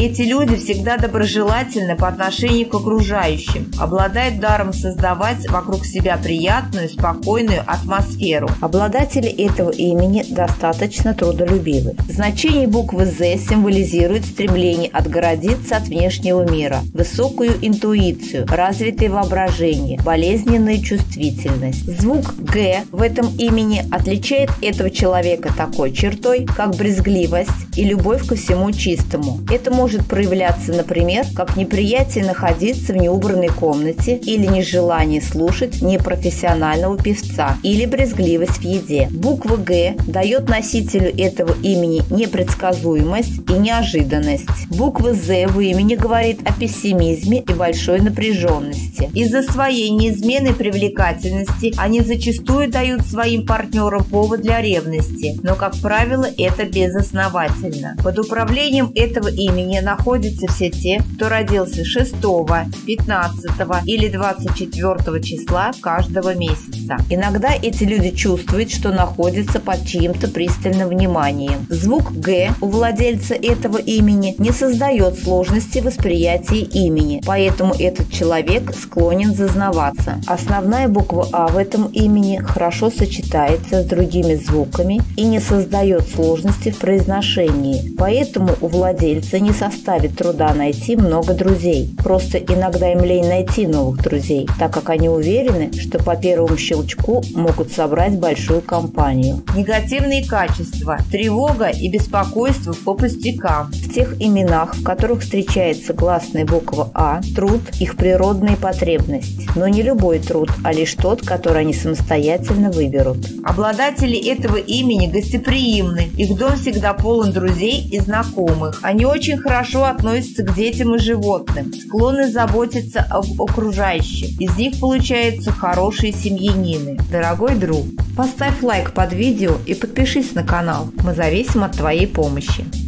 Эти люди всегда доброжелательны по отношению к окружающим, обладают даром создавать вокруг себя приятную, спокойную атмосферу. Обладатели этого имени достаточно трудолюбивы. Значение буквы «З» символизирует стремление отгородиться от внешнего мира, высокую интуицию, развитое воображение, болезненную чувствительность. Звук «Г» в этом имени отличает этого человека такой чертой, как брезгливость и любовь ко всему чистому. Это может проявляться, например, как неприятие находиться в неубранной комнате или нежелание слушать непрофессионального певца или брезгливость в еде. Буква «Г» дает носителю этого имени непредсказуемость и неожиданность. Буква «З» в имени говорит о пессимизме и большой напряженности. Из-за своей неизменной привлекательности они зачастую дают своим партнерам повод для ревности, но, как правило, это безосновательно. Под управлением этого имени находятся все те, кто родился 6, 15 или 24 числа каждого месяца. Иногда эти люди чувствуют, что находятся под чьим-то пристальным вниманием. Звук «Г» у владельца этого имени не создает сложности восприятия имени, поэтому этот человек склонен зазнаваться. Основная буква «А» в этом имени хорошо сочетается с другими звуками и не создает сложности в произношении, поэтому у владельца не составит труда найти много друзей. Просто иногда им лень найти новых друзей, так как они уверены, что по первому щелчку могут собрать большую компанию. Негативные качества – тревога и беспокойство по пустякам. В тех именах, в которых встречается гласная буква «А», труд – их природная потребность. Но не любой труд, а лишь тот, который они самостоятельно выберут. Обладатели этого имени гостеприимны. Их дом всегда полон друзей и знакомых. Они очень хорошо относятся к детям и животным, склонны заботиться об окружающих. Из них получаются хорошие семьянины. Дорогой друг, поставь лайк под видео и подпишись на канал. Мы зависим от твоей помощи.